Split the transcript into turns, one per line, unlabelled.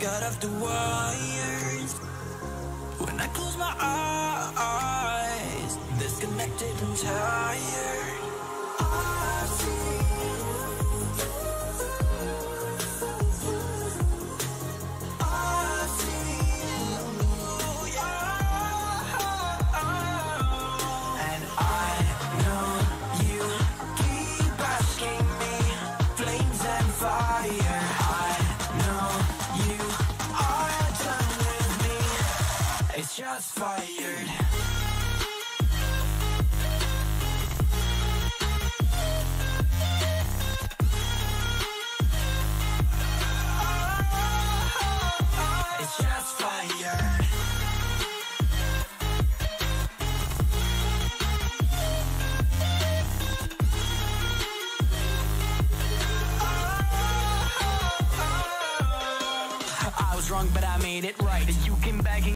got off the wires. When I close my eyes Disconnected and tired just fired. It's fired. I was wrong, but I made it right. You came back